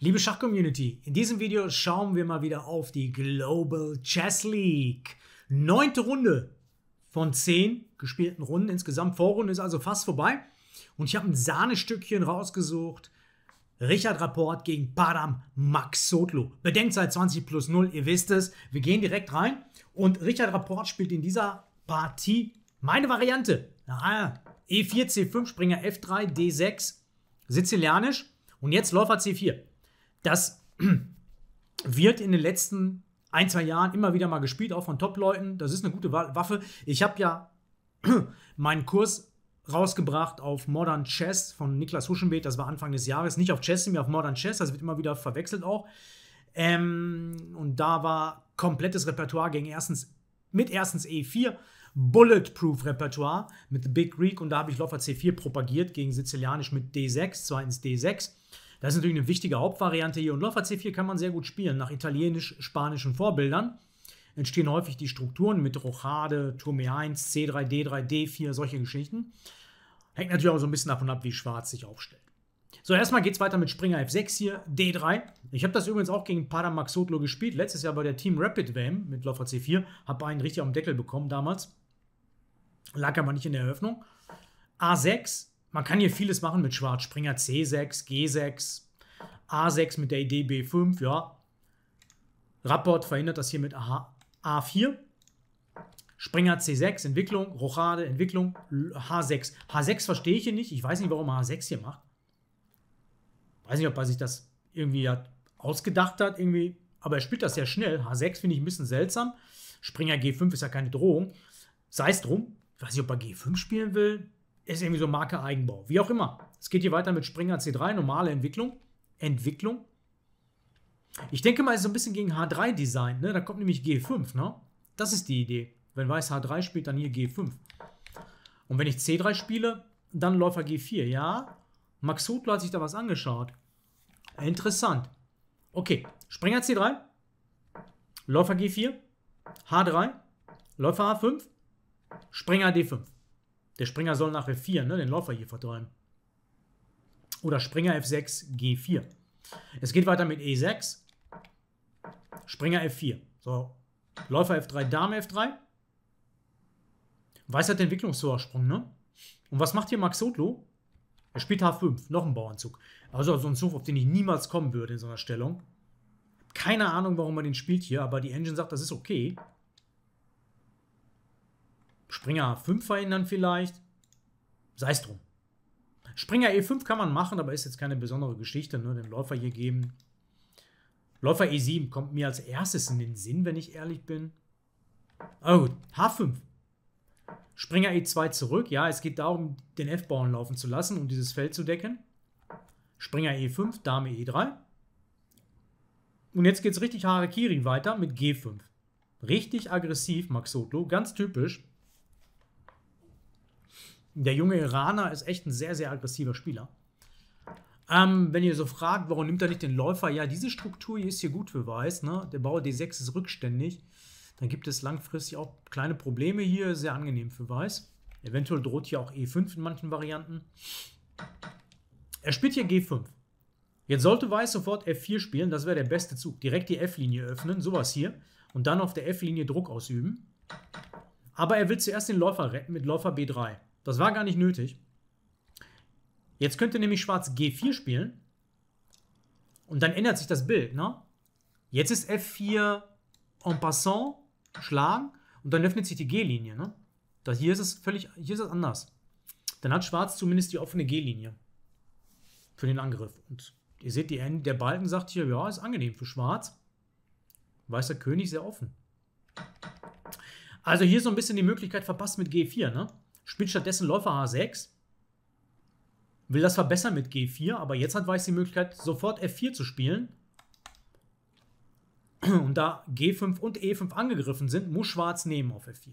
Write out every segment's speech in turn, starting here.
Liebe Schach-Community, in diesem Video schauen wir mal wieder auf die Global Chess League. Neunte Runde von zehn gespielten Runden. Insgesamt Vorrunde ist also fast vorbei. Und ich habe ein Sahnestückchen rausgesucht. Richard Rapport gegen Padam Maxotlo. Bedenkzeit 20 plus 0, ihr wisst es. Wir gehen direkt rein. Und Richard Rapport spielt in dieser Partie meine Variante. E4, C5, Springer F3, D6, Sizilianisch. Und jetzt Läufer C4. Das wird in den letzten ein, zwei Jahren immer wieder mal gespielt, auch von Top-Leuten. Das ist eine gute Waffe. Ich habe ja meinen Kurs rausgebracht auf Modern Chess von Niklas Huschenbeet. Das war Anfang des Jahres. Nicht auf Chess, sondern auf Modern Chess. Das wird immer wieder verwechselt auch. Ähm, und da war komplettes Repertoire gegen erstens, mit erstens E4, Bulletproof Repertoire mit Big Greek und da habe ich Läufer C4 propagiert gegen Sizilianisch mit D6, zweitens D6. Das ist natürlich eine wichtige Hauptvariante hier. Und Läufer C4 kann man sehr gut spielen, nach italienisch-spanischen Vorbildern. Entstehen häufig die Strukturen mit Rochade, Turm E1, C3, D3, D4, solche Geschichten. Hängt natürlich auch so ein bisschen davon ab, wie Schwarz sich aufstellt. So, erstmal geht es weiter mit Springer F6 hier, D3. Ich habe das übrigens auch gegen Padam Maxotlo gespielt, letztes Jahr bei der Team Rapid Wam mit Läufer C4. Habe einen richtig auf den Deckel bekommen damals. Lag aber nicht in der Eröffnung. A6, man kann hier vieles machen mit Schwarz. Springer C6, G6, A6 mit der Idee B5, ja. Rapport verhindert das hier mit A, A4. Springer C6, Entwicklung, Rochade, Entwicklung, H6. H6 verstehe ich hier nicht. Ich weiß nicht, warum er H6 hier macht. Weiß nicht, ob er sich das irgendwie hat ausgedacht hat, irgendwie. Aber er spielt das sehr schnell. H6 finde ich ein bisschen seltsam. Springer G5 ist ja keine Drohung. Sei es drum. Ich weiß nicht, ob er G5 spielen will ist irgendwie so Marke Eigenbau. Wie auch immer. Es geht hier weiter mit Springer C3, normale Entwicklung. Entwicklung. Ich denke mal, es ist so ein bisschen gegen H3 Design. Ne? Da kommt nämlich G5. Ne? Das ist die Idee. Wenn Weiß H3 spielt, dann hier G5. Und wenn ich C3 spiele, dann Läufer G4. Ja, Max Hutler hat sich da was angeschaut. Interessant. Okay, Springer C3, Läufer G4, H3, Läufer H5, Springer D5. Der Springer soll nach F4 ne, den Läufer hier vertreiben. Oder Springer F6, G4. Es geht weiter mit E6. Springer F4. So, Läufer F3, Dame F3. Weiß hat Entwicklungsvorsprung, ne? Und was macht hier Max Sotlo? Er spielt H5, noch ein Bauernzug. Also so ein Zug, auf den ich niemals kommen würde in so einer Stellung. Keine Ahnung, warum man den spielt hier, aber die Engine sagt, das ist okay. Springer A5 verhindern vielleicht. Sei es drum. Springer E5 kann man machen, aber ist jetzt keine besondere Geschichte. Ne? Den Läufer hier geben. Läufer E7 kommt mir als erstes in den Sinn, wenn ich ehrlich bin. Oh gut, H5. Springer E2 zurück. Ja, es geht darum, den F-Bauern laufen zu lassen, um dieses Feld zu decken. Springer E5, Dame E3. Und jetzt geht es richtig Harakiri weiter mit G5. Richtig aggressiv, Max Sotlo, ganz typisch. Der junge Iraner ist echt ein sehr, sehr aggressiver Spieler. Ähm, wenn ihr so fragt, warum nimmt er nicht den Läufer? Ja, diese Struktur hier ist hier gut für Weiß. Ne? Der Bauer D6 ist rückständig. Dann gibt es langfristig auch kleine Probleme hier. Sehr angenehm für Weiß. Eventuell droht hier auch E5 in manchen Varianten. Er spielt hier G5. Jetzt sollte Weiß sofort F4 spielen. Das wäre der beste Zug. Direkt die F-Linie öffnen. Sowas hier. Und dann auf der F-Linie Druck ausüben. Aber er will zuerst den Läufer retten mit Läufer B3. Das war gar nicht nötig. Jetzt könnte nämlich Schwarz G4 spielen. Und dann ändert sich das Bild, ne? Jetzt ist F4 en passant, schlagen. Und dann öffnet sich die G-Linie, ne? Hier ist es völlig, hier ist es anders. Dann hat Schwarz zumindest die offene G-Linie. Für den Angriff. Und ihr seht, die der Balken sagt hier, ja, ist angenehm für Schwarz. Weißer König sehr offen. Also hier so ein bisschen die Möglichkeit verpasst mit G4, ne? Spielt stattdessen Läufer H6, will das verbessern mit G4, aber jetzt hat Weiß die Möglichkeit, sofort F4 zu spielen. Und da G5 und E5 angegriffen sind, muss Schwarz nehmen auf F4.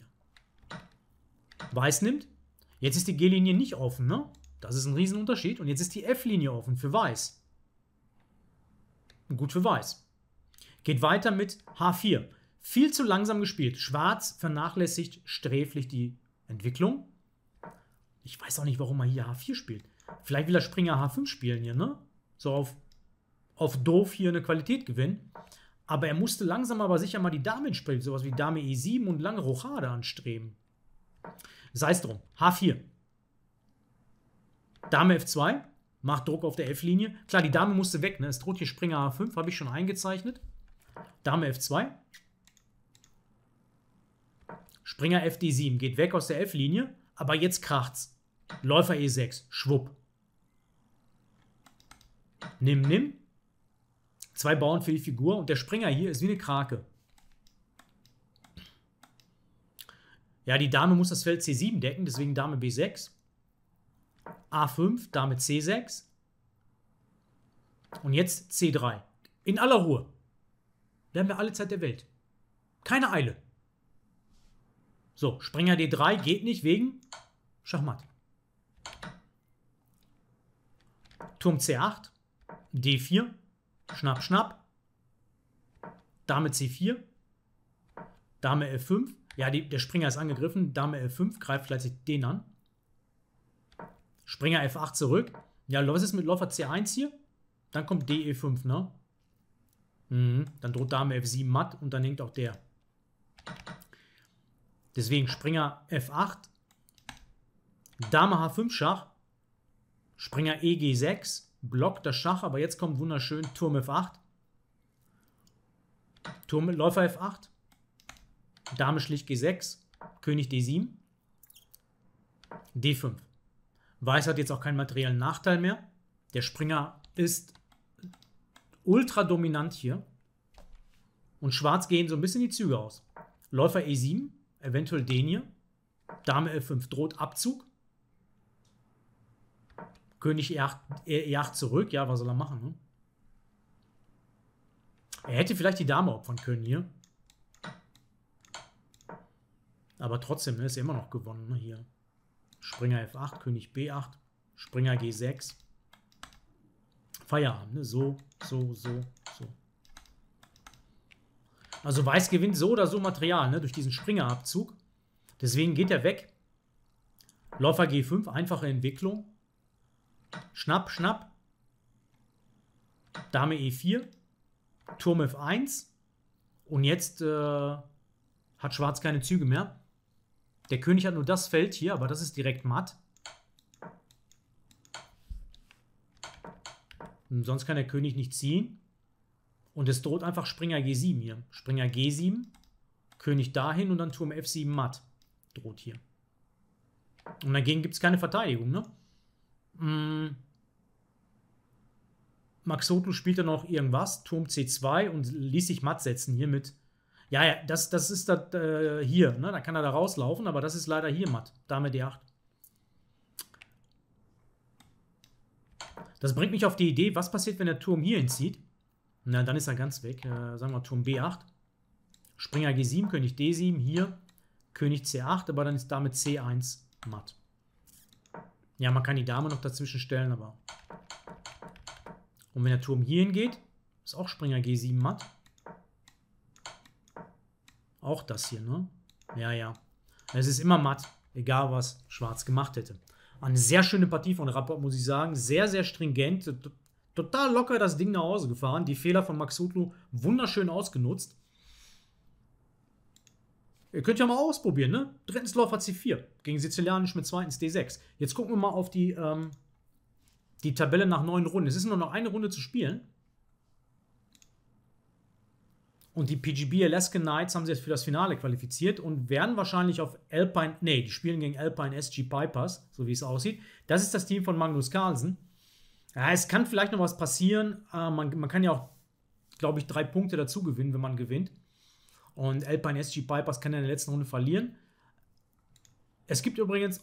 Weiß nimmt. Jetzt ist die G-Linie nicht offen, ne? Das ist ein Riesenunterschied. Und jetzt ist die F-Linie offen für Weiß. Gut für Weiß. Geht weiter mit H4. Viel zu langsam gespielt. Schwarz vernachlässigt sträflich die Entwicklung. Ich weiß auch nicht, warum er hier H4 spielt. Vielleicht will er Springer H5 spielen hier, ne? So auf auf doof hier eine Qualität gewinnen. Aber er musste langsam aber sicher mal die Dame ins Spiel, sowas wie Dame E7 und lange Rochade anstreben. Sei es drum. H4. Dame F2. Macht Druck auf der F-Linie. Klar, die Dame musste weg. Ne? Es droht hier Springer H5. Habe ich schon eingezeichnet. Dame F2. Springer FD7. Geht weg aus der F-Linie. Aber jetzt kracht's. Läufer E6. Schwupp. Nimm, nimm. Zwei Bauern für die Figur. Und der Springer hier ist wie eine Krake. Ja, die Dame muss das Feld C7 decken, deswegen Dame B6. A5, Dame C6. Und jetzt C3. In aller Ruhe. Da haben wir alle Zeit der Welt. Keine Eile. So, Springer D3 geht nicht wegen Schachmatt. Turm C8, D4, Schnapp, Schnapp, Dame C4, Dame F5, ja, die, der Springer ist angegriffen. Dame F5 greift gleich den an. Springer F8 zurück. Ja, was ist mit Läufer C1 hier? Dann kommt DE5, ne? Mhm. Dann droht Dame F7 matt und dann hängt auch der. Deswegen Springer F8. Dame H5 Schach. Springer EG6. Blockt das Schach, aber jetzt kommt wunderschön Turm F8. Turm Läufer F8. Dame schlicht G6, König D7, D5. Weiß hat jetzt auch keinen materiellen Nachteil mehr. Der Springer ist ultra dominant hier. Und Schwarz gehen so ein bisschen die Züge aus. Läufer E7, eventuell den hier. Dame F5 droht Abzug. König E8, E8 zurück. Ja, was soll er machen? Ne? Er hätte vielleicht die Dame opfern können hier. Aber trotzdem ist er immer noch gewonnen ne, hier. Springer F8, König B8, Springer G6. Feierabend, ne? So, so, so, so. Also Weiß gewinnt so oder so Material, ne? Durch diesen Springerabzug. Deswegen geht er weg. Läufer G5, einfache Entwicklung. Schnapp, schnapp. Dame E4. Turm F1. Und jetzt äh, hat Schwarz keine Züge mehr. Der König hat nur das Feld hier, aber das ist direkt matt. Und sonst kann der König nicht ziehen. Und es droht einfach Springer G7 hier. Springer G7, König dahin und dann Turm F7 matt. Droht hier. Und dagegen gibt es keine Verteidigung, ne? Mm. Max Soto spielt dann noch irgendwas, Turm C2 und ließ sich matt setzen hier mit ja, ja, das, das ist das äh, hier, ne? Da kann er da rauslaufen, aber das ist leider hier matt. Dame D8. Das bringt mich auf die Idee, was passiert, wenn der Turm hier hinzieht? Na, dann ist er ganz weg. Äh, sagen wir Turm B8. Springer G7, König D7, hier König C8, aber dann ist Dame C1 matt. Ja, man kann die Dame noch dazwischen stellen, aber. Und wenn der Turm hier hingeht, ist auch Springer G7 matt. Auch das hier, ne? Ja, ja. Es ist immer matt, egal was Schwarz gemacht hätte. Eine sehr schöne Partie von Rapport, muss ich sagen. Sehr, sehr stringent. Total locker das Ding nach Hause gefahren. Die Fehler von Max Hutlu wunderschön ausgenutzt. Ihr könnt ja mal ausprobieren, ne? Drittens Läufer C4 gegen Sizilianisch mit zweitens D6. Jetzt gucken wir mal auf die, ähm, die Tabelle nach neun Runden. Es ist nur noch eine Runde zu spielen. Und die PGB Alaska Knights haben sich jetzt für das Finale qualifiziert und werden wahrscheinlich auf Alpine, nee, die spielen gegen Alpine SG Pipers, so wie es aussieht. Das ist das Team von Magnus Carlsen. Ja, es kann vielleicht noch was passieren. Äh, man, man kann ja auch, glaube ich, drei Punkte dazu gewinnen, wenn man gewinnt. Und Alpine SG Pipers kann in der letzten Runde verlieren. Es gibt übrigens,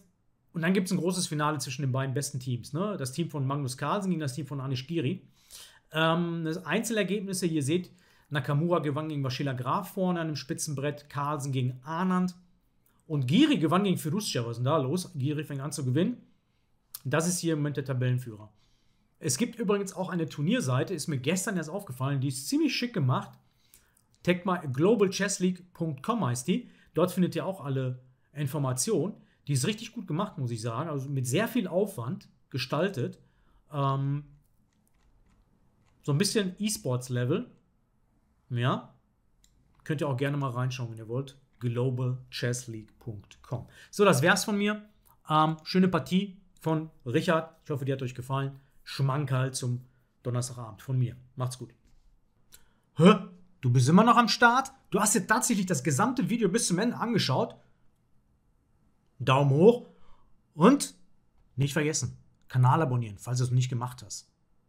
und dann gibt es ein großes Finale zwischen den beiden besten Teams. Ne? Das Team von Magnus Carlsen gegen das Team von Anish Giri. Ähm, das Einzelergebnisse, ihr seht, Nakamura gewann gegen Vashila Graf vorne an dem Spitzenbrett, Carlsen gegen Anand und Giri gewann gegen Firuzja. Was ist denn da los? Giri fängt an zu gewinnen. Das ist hier im Moment der Tabellenführer. Es gibt übrigens auch eine Turnierseite, ist mir gestern erst aufgefallen, die ist ziemlich schick gemacht. Globalchessleague.com heißt die. Dort findet ihr auch alle Informationen. Die ist richtig gut gemacht, muss ich sagen. Also mit sehr viel Aufwand gestaltet. Ähm, So ein bisschen E-Sports-Level. Ja. Könnt ihr auch gerne mal reinschauen, wenn ihr wollt. globalchessleague.com. So, das wär's von mir. Ähm, schöne Partie von Richard. Ich hoffe, die hat euch gefallen. Schmankerl zum Donnerstagabend von mir. Macht's gut. Hä? Du bist immer noch am Start? Du hast dir tatsächlich das gesamte Video bis zum Ende angeschaut? Daumen hoch und nicht vergessen, Kanal abonnieren, falls du es nicht gemacht hast.